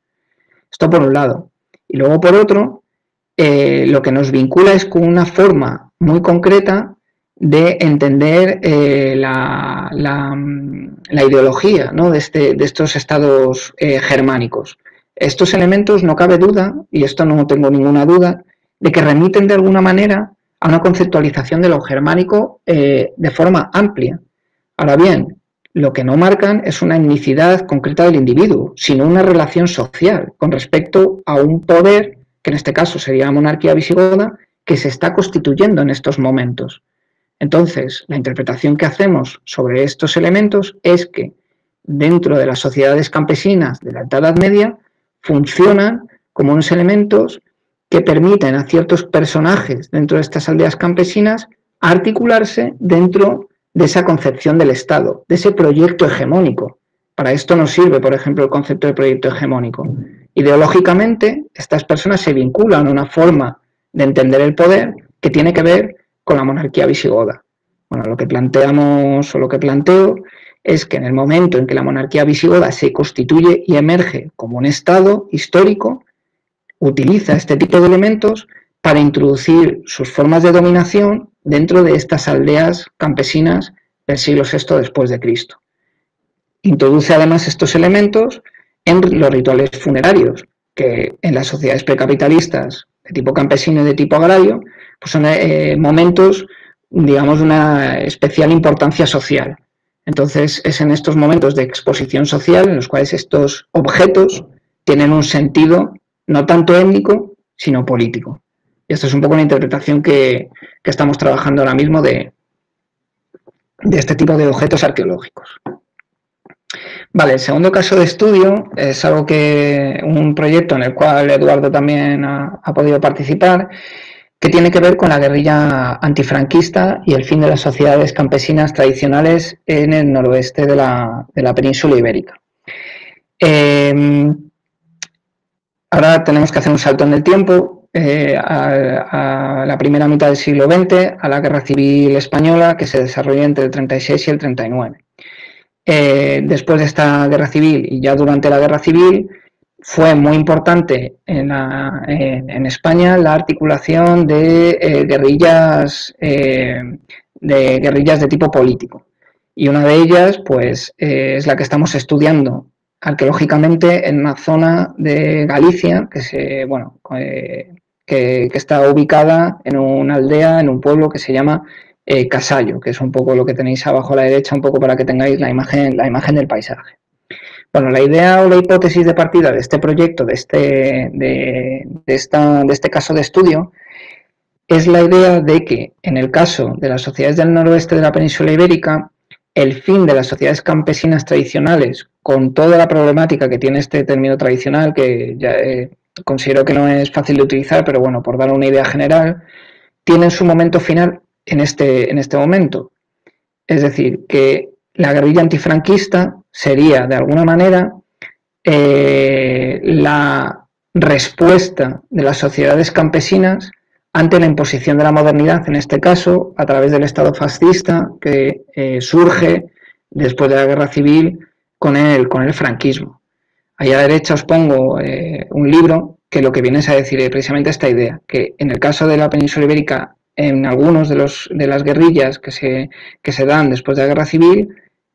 Esto por un lado. Y luego por otro, eh, lo que nos vincula es con una forma muy concreta de entender eh, la, ideología de, este, de, estos estados germánicos. Estos elementos no cabe duda, y esto no tengo ninguna duda, de que remiten de alguna manera a una conceptualización de lo germánico eh, de forma amplia. Ahora bien, lo que no marcan es una etnicidad concreta del individuo, sino una relación social con respecto a un poder, que en este caso sería la monarquía visigoda, que se está constituyendo en estos momentos. Entonces, la interpretación que hacemos sobre estos elementos es que dentro de las sociedades campesinas de la Edad Media funcionan como unos elementos que permiten a ciertos personajes dentro de estas aldeas campesinas articularse dentro de esa concepción del Estado, de ese proyecto hegemónico. Para esto nos sirve, por ejemplo, el concepto de proyecto hegemónico. Ideológicamente, estas personas se vinculan a una forma de entender el poder que tiene que ver con la monarquía visigoda. Bueno, lo que planteamos o lo que planteo es que en el momento en que la monarquía visigoda se constituye y emerge como un Estado histórico, utiliza este tipo de elementos para introducir sus formas de dominación dentro de estas aldeas campesinas del siglo VI después de Cristo. Introduce además estos elementos en los rituales funerarios, que en las sociedades precapitalistas de tipo campesino y de tipo agrario, pues son eh, momentos, digamos, de una especial importancia social. Entonces, es en estos momentos de exposición social en los cuales estos objetos tienen un sentido no tanto étnico, sino político. Y esta es un poco la interpretación que, estamos trabajando ahora mismo de, de este tipo de objetos arqueológicos. Vale, el segundo caso de estudio es algo que un proyecto en el cual Eduardo también ha, podido participar, que tiene que ver con la guerrilla antifranquista y el fin de las sociedades campesinas tradicionales en el noroeste de la, península ibérica. Em, ahora tenemos que hacer un salto en el tiempo eh, a, la primera mitad del siglo XX, a la Guerra Civil Española, que se desarrolló entre el 36 y el 39. Eh, después de esta guerra civil y ya durante la guerra civil, fue muy importante en, España la articulación de eh, guerrillas eh, de guerrillas de tipo político. Y una de ellas, pues, es la que estamos estudiando arqueológicamente en una zona de Galicia que se, bueno, que está ubicada en una aldea, en un pueblo que se llama eh, Casallo, que es un poco lo que tenéis abajo a la derecha, un poco para que tengáis la imagen, la imagen del paisaje. Bueno, la idea o la hipótesis de partida de este proyecto, de este, de, esta, de este caso de estudio, es la idea de que en el caso de las sociedades del noroeste de la península ibérica, el fin de las sociedades campesinas tradicionales, con toda la problemática que tiene este término tradicional, que ya eh, considero que no es fácil de utilizar, pero bueno, por dar una idea general, tiene su momento final en este, en este momento. Es decir, que la guerrilla antifranquista sería, de alguna manera, eh, la respuesta de las sociedades campesinas ante la imposición de la modernidad, en este caso, a través del Estado fascista que eh, surge después de la guerra civil con el, con el franquismo. Allá a la derecha os pongo eh, un libro que lo que viene es a decir precisamente esta idea, que en el caso de la península ibérica en algunos de, los, de las guerrillas que se, que se dan después de la guerra civil,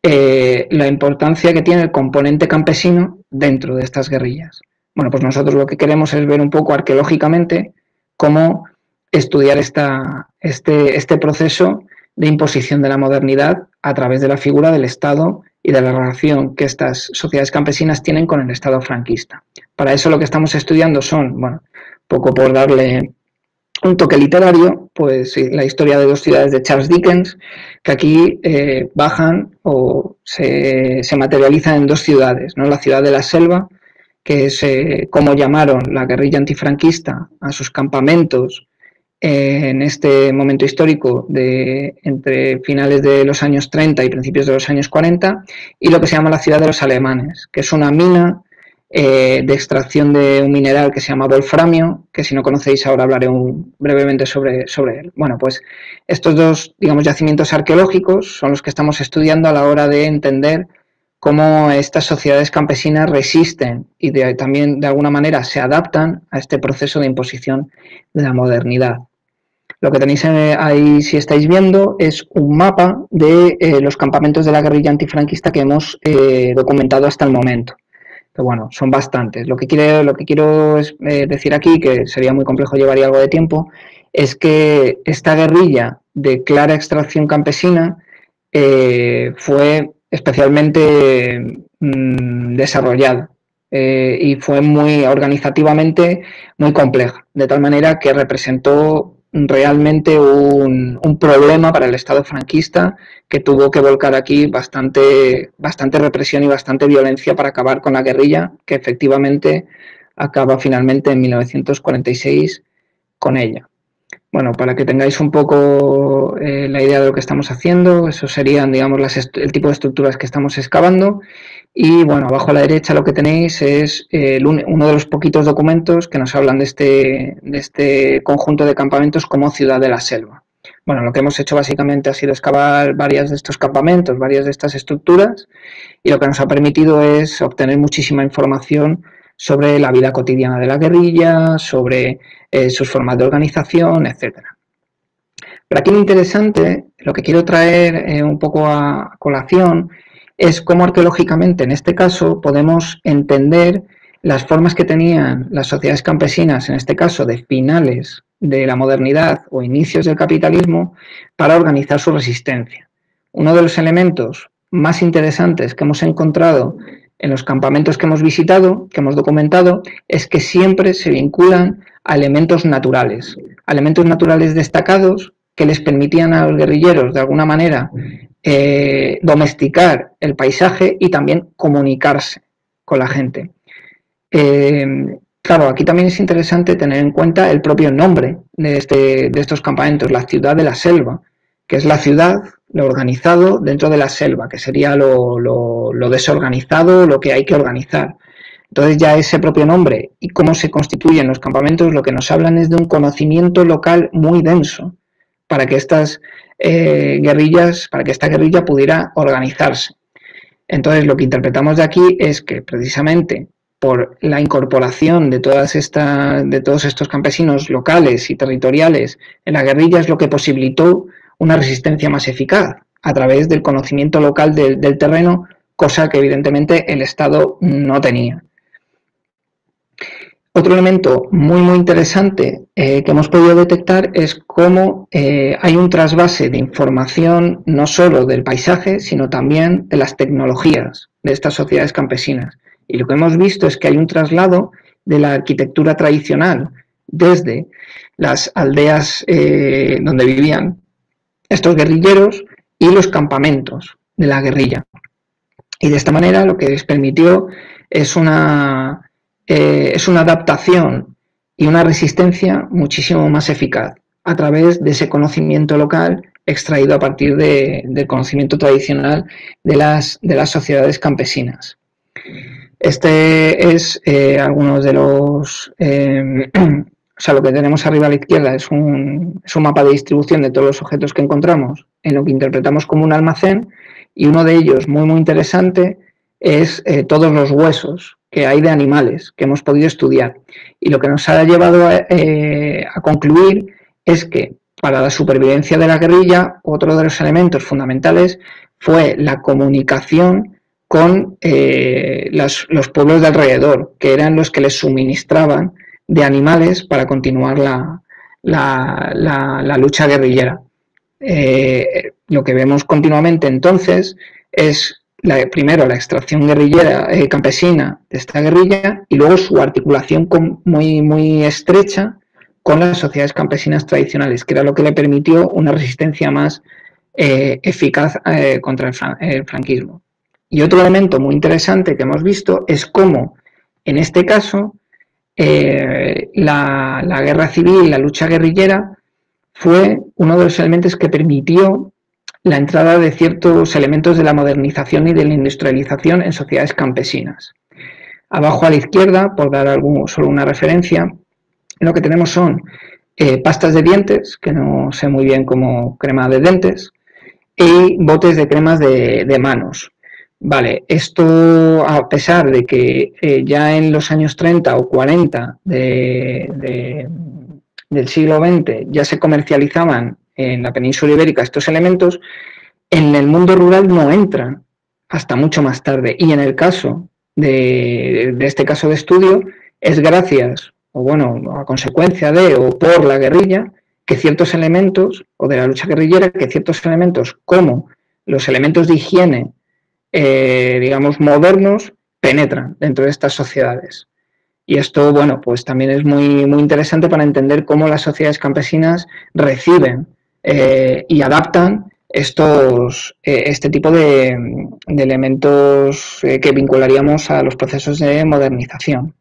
eh, la importancia que tiene el componente campesino dentro de estas guerrillas. Bueno, pues nosotros lo que queremos es ver un poco arqueológicamente cómo estudiar esta, este, este proceso de imposición de la modernidad a través de la figura del Estado y de la relación que estas sociedades campesinas tienen con el Estado franquista. Para eso lo que estamos estudiando son, bueno, poco por darle un toque literario, pues la historia de dos ciudades de Charles Dickens, que aquí eh, bajan o se, materializan en dos ciudades, ¿no? La ciudad de la selva, que es eh, como llamaron la guerrilla antifranquista a sus campamentos en este momento histórico de entre finales de los años 30 y principios de los años 40, y lo que se llama la ciudad de los alemanes, que es una mina eh, de extracción de un mineral que se llama wolframio, que si no conocéis ahora hablaré brevemente sobre, sobre él. Bueno, pues estos dos, digamos, yacimientos arqueológicos son los que estamos estudiando a la hora de entender cómo estas sociedades campesinas resisten y también de alguna manera se adaptan a este proceso de imposición de la modernidad. Lo que tenéis ahí, si estáis viendo, es un mapa de eh, los campamentos de la guerrilla antifranquista que hemos eh, documentado hasta el momento bueno, son bastantes. Lo que, quiero, lo que quiero eh, decir aquí, que sería muy complejo, llevaría algo de tiempo, es que esta guerrilla de clara extracción campesina eh, fue especialmente mm, desarrollada eh, y fue muy organizativamente muy compleja, de tal manera que representó realmente un, problema para el Estado franquista que tuvo que volcar aquí bastante, bastante represión y bastante violencia para acabar con la guerrilla, que efectivamente acaba finalmente en 1946 con ella. Bueno, para que tengáis un poco eh, la idea de lo que estamos haciendo, eso serían, digamos, el tipo de estructuras que estamos excavando. Y bueno, abajo a la derecha lo que tenéis es eh, uno de los poquitos documentos que nos hablan de este, de este conjunto de campamentos como ciudad de la selva. Bueno, lo que hemos hecho básicamente ha sido excavar varias de estos campamentos, varias de estas estructuras, y lo que nos ha permitido es obtener muchísima información sobre la vida cotidiana de la guerrilla, sobre eh, sus formas de organización, etc. Pero aquí lo interesante, lo que quiero traer eh, un poco a colación, es cómo arqueológicamente, en este caso, podemos entender las formas que tenían las sociedades campesinas, en este caso de finales de la modernidad o inicios del capitalismo, para organizar su resistencia. Uno de los elementos más interesantes que hemos encontrado en los campamentos que hemos visitado, que hemos documentado, es que siempre se vinculan a elementos naturales, elementos naturales destacados que les permitían a los guerrilleros, de alguna manera, eh, domesticar el paisaje y también comunicarse con la gente. Eh, claro, aquí también es interesante tener en cuenta el propio nombre de, este, de estos campamentos, la ciudad de la selva, que es la ciudad, lo organizado dentro de la selva, que sería lo, lo desorganizado, lo que hay que organizar. Entonces ya ese propio nombre y cómo se constituyen los campamentos lo que nos hablan es de un conocimiento local muy denso para que estas eh, guerrillas, para que esta guerrilla pudiera organizarse. Entonces lo que interpretamos de aquí es que precisamente por la incorporación de, todas estas, de todos estos campesinos locales y territoriales en la guerrilla es lo que posibilitó una resistencia más eficaz a través del conocimiento local del terreno, cosa que evidentemente el Estado no tenía. Otro elemento muy muy interesante eh, que hemos podido detectar es cómo eh, hay un trasvase de información no solo del paisaje, sino también de las tecnologías de estas sociedades campesinas. Y lo que hemos visto es que hay un traslado de la arquitectura tradicional desde las aldeas eh, donde vivían estos guerrilleros y los campamentos de la guerrilla. Y de esta manera lo que les permitió es una eh, es una adaptación y una resistencia muchísimo más eficaz a través de ese conocimiento local extraído a partir del conocimiento tradicional de las, de las sociedades campesinas. Este es eh, algunos de los... Eh, o sea, lo que tenemos arriba a la izquierda es un, es un mapa de distribución de todos los objetos que encontramos en lo que interpretamos como un almacén y uno de ellos muy muy interesante es todos los huesos que hay de animales que hemos podido estudiar. Y lo que nos ha llevado a, eh, concluir es que para la supervivencia de la guerrilla, otro de los elementos fundamentales fue la comunicación con eh, los, pueblos de alrededor, que eran los que les suministraban de animales para continuar la, la, lucha guerrillera. Eh, lo que vemos continuamente entonces es primero la extracción guerrillera eh, campesina de esta guerrilla y luego su articulación muy, muy estrecha con las sociedades campesinas tradicionales, que era lo que le permitió una resistencia más eh, eficaz eh, contra el, franquismo. Y otro elemento muy interesante que hemos visto es cómo, en este caso, la, la guerra civil la lucha guerrillera fue uno de los elementos que permitió la entrada de ciertos elementos de la modernización y de la industrialización en sociedades campesinas. Abajo a la izquierda, por dar algún, solo una referencia, lo que tenemos son eh, pastas de dientes, que no sé muy bien cómo crema de dientes, y botes de cremas de, manos. Vale, esto a pesar de que eh, ya en los años 30 o 40 del siglo XX ya se comercializaban en la península ibérica estos elementos, en el mundo rural no entran hasta mucho más tarde. Y en el caso de, este caso de estudio, es gracias, o bueno, a consecuencia de o por la guerrilla, que ciertos elementos, o de la lucha guerrillera, que ciertos elementos como los elementos de higiene, eh, digamos, modernos, penetran dentro de estas sociedades. Y esto, bueno, pues también es muy, muy interesante para entender cómo las sociedades campesinas reciben eh, y adaptan estos, eh, este tipo de, elementos eh, que vincularíamos a los procesos de modernización.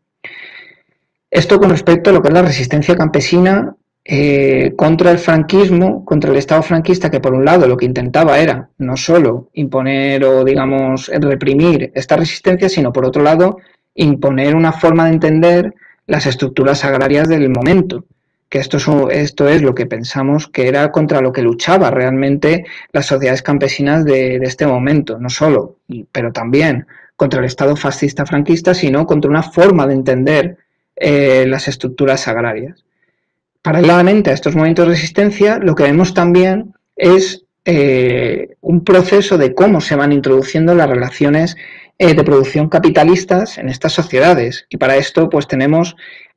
Esto con respecto a lo que es la resistencia campesina contra el franquismo, contra el Estado franquista, que por un lado lo que intentaba era no solo imponer o, digamos, reprimir esta resistencia, sino por otro lado imponer una forma de entender las estructuras agrarias del momento que esto es, lo que pensamos que era contra lo que luchaba realmente las sociedades campesinas de, este momento, no solo, pero también contra el Estado fascista franquista, sino contra una forma de entender eh, las estructuras agrarias. Paralelamente a estos momentos de resistencia, lo que vemos también es eh, un proceso de cómo se van introduciendo las relaciones eh, de producción capitalistas en estas sociedades. Y para esto, pues tenemos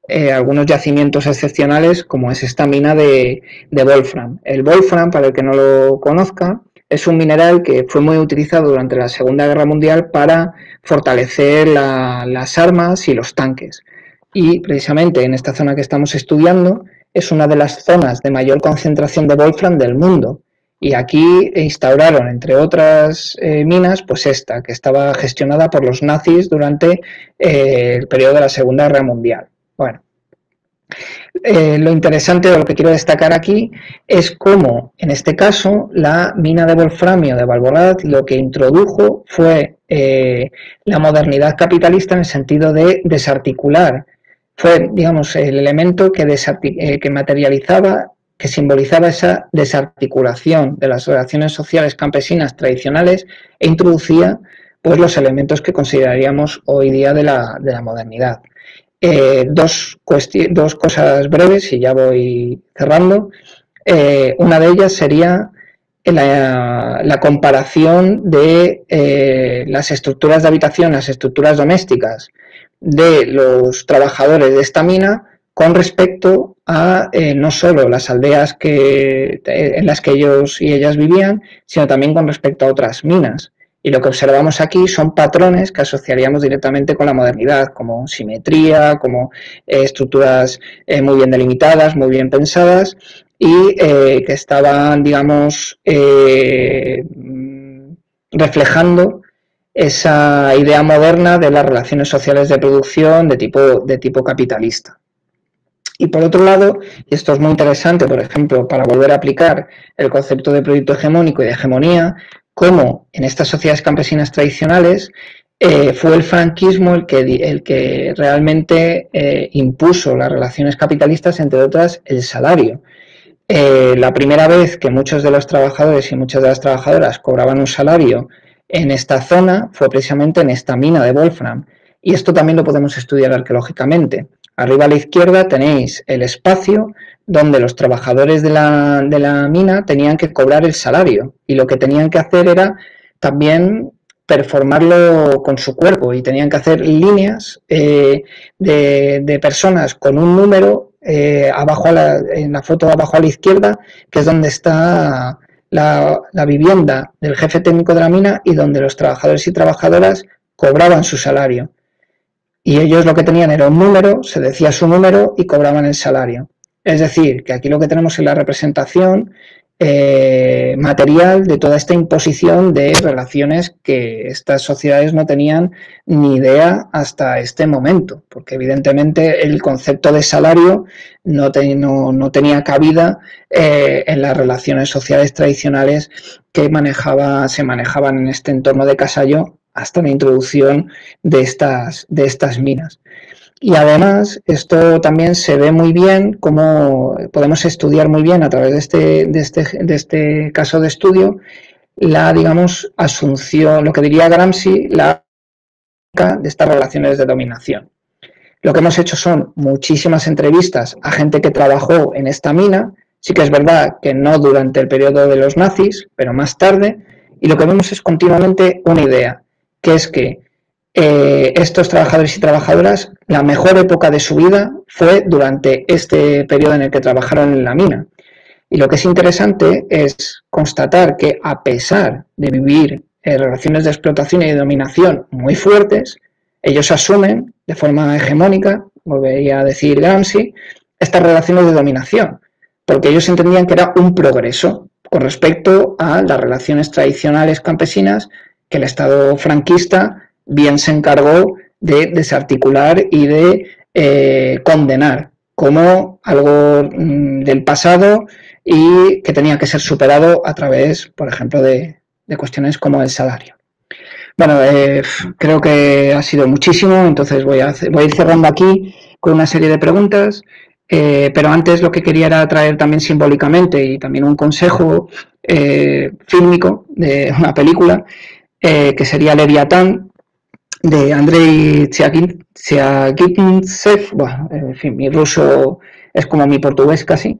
eh, algunos yacimientos excepcionales, como es esta mina de, Wolfram. El Wolfram, para el que no lo conozca, es un mineral que fue muy utilizado durante la Segunda Guerra Mundial para fortalecer las armas y los tanques. Y precisamente en esta zona que estamos estudiando es una de las zonas de mayor concentración de Wolfram del mundo. Y aquí instauraron, entre otras eh, minas, pues esta, que estaba gestionada por los nazis durante eh, el periodo de la Segunda Guerra Mundial. Bueno, eh, lo interesante o lo que quiero destacar aquí es cómo, en este caso, la mina de wolframio de Valvolat lo que introdujo fue la modernidad capitalista en el sentido de desarticular. Fue, digamos, el elemento que, que materializaba que simbolizaba esa desarticulación de las relaciones sociales campesinas tradicionales e introducía pues, los elementos que consideraríamos hoy día de la, modernidad. Eh, dos, dos, cosas breves y ya voy cerrando. Eh, una de ellas sería la, comparación de eh, las estructuras de habitación, las estructuras domésticas de los trabajadores de esta mina con respecto a no solo las aldeas que, en las que ellos y ellas vivían, sino también con respecto a otras minas. Y lo que observamos aquí son patrones que asociaríamos directamente con la modernidad, como simetría, como eh, estructuras eh, muy bien delimitadas, muy bien pensadas y que estaban, digamos, reflejando esa idea moderna de las relaciones sociales de producción de tipo, de tipo capitalista. Y por otro lado, y esto es muy interesante, por ejemplo, para volver a aplicar el concepto de proyecto hegemónico y de hegemonía, cómo en estas sociedades campesinas tradicionales eh, fue el franquismo el que, el que realmente eh, impuso las relaciones capitalistas, entre otras el salario. Eh, la primera vez que muchos de los trabajadores y muchas de las trabajadoras cobraban un salario en esta zona fue precisamente en esta mina de Wolfram. Y esto también lo podemos estudiar arqueológicamente. Arriba a la izquierda tenéis el espacio donde los trabajadores de la, mina tenían que cobrar el salario y lo que tenían que hacer era también performarlo con su cuerpo y tenían que hacer líneas eh, de, personas con un número eh, abajo en la foto abajo a la izquierda, que es donde está la, la, vivienda del jefe técnico de la mina y donde los trabajadores y trabajadoras cobraban su salario y ellos lo que tenían era un número, se decía su número y cobraban el salario. Es decir, que aquí lo que tenemos es la representación eh, material de toda esta imposición de relaciones que estas sociedades no tenían ni idea hasta este momento, porque evidentemente el concepto de salario no, no, tenía cabida eh, en las relaciones sociales tradicionales que manejaba, se manejaban en este entorno de Casallo hasta la introducción de estas, de estas minas. Y además, esto también se ve muy bien, como podemos estudiar muy bien a través de este, de este, de este caso de estudio, la, digamos, asunción, lo que diría Gramsci, la de estas relaciones de dominación. Lo que hemos hecho son muchísimas entrevistas a gente que trabajó en esta mina, sí que es verdad que no durante el periodo de los nazis, pero más tarde, y lo que vemos es continuamente una idea, que es que eh, estos trabajadores y trabajadoras, la mejor época de su vida fue durante este periodo en el que trabajaron en la mina. Y lo que es interesante es constatar que a pesar de vivir relaciones de explotación y de dominación muy fuertes, ellos asumen de forma hegemónica, volvería a decir Gramsci, estas relaciones de dominación, porque ellos entendían que era un progreso con respecto a las relaciones tradicionales campesinas que el Estado franquista bien se encargó de desarticular y de eh, condenar como algo mm, del pasado y que tenía que ser superado a través, por ejemplo, de, cuestiones como el salario. Bueno, eh, creo que ha sido muchísimo, entonces voy a, ir cerrando aquí con una serie de preguntas, eh, pero antes lo que quería era traer también simbólicamente y también un consejo fílmico de una película eh, que sería Leviatán, de Andrei Tsiagintsev, bueno, en fin, mi ruso es como mi portugués casi,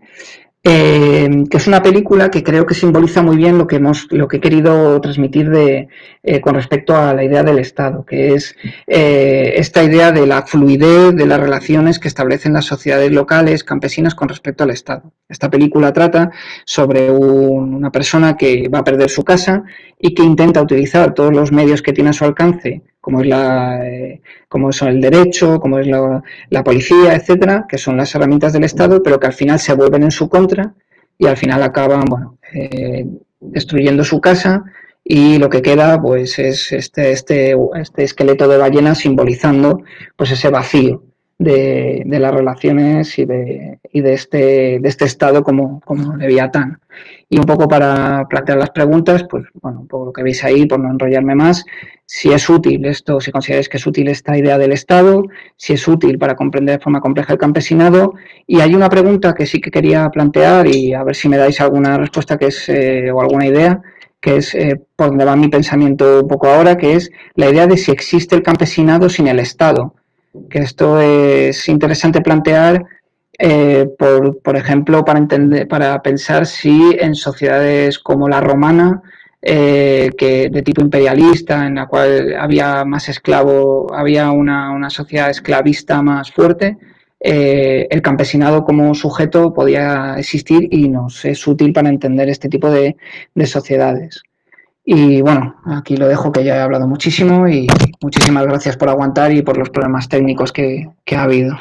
eh, que es una película que creo que simboliza muy bien lo que hemos, lo que he querido transmitir de, eh, con respecto a la idea del Estado, que es eh, esta idea de la fluidez de las relaciones que establecen las sociedades locales campesinas con respecto al Estado. Esta película trata sobre una persona que va a perder su casa y que intenta utilizar todos los medios que tiene a su alcance como es la como son el derecho, como es la, la, policía, etcétera, que son las herramientas del Estado, pero que al final se vuelven en su contra y al final acaban, bueno, eh, destruyendo su casa y lo que queda pues es este, este, este esqueleto de ballena simbolizando pues ese vacío de, las relaciones y de, y de, este, de este estado como, como Leviatán. Y un poco para plantear las preguntas, pues bueno, un poco lo que veis ahí, por no enrollarme más, si es útil esto, si consideráis que es útil esta idea del Estado, si es útil para comprender de forma compleja el campesinado. Y hay una pregunta que sí que quería plantear y a ver si me dais alguna respuesta que es, eh, o alguna idea, que es eh, por donde va mi pensamiento un poco ahora, que es la idea de si existe el campesinado sin el Estado que esto es interesante plantear, eh, por, por, ejemplo, para, entender, para pensar si en sociedades como la romana, eh, que de tipo imperialista, en la cual había más esclavo, había una, una sociedad esclavista más fuerte, eh, el campesinado como sujeto podía existir y nos es útil para entender este tipo de, de sociedades. Y bueno, aquí lo dejo que ya he hablado muchísimo y muchísimas gracias por aguantar y por los problemas técnicos que, que ha habido.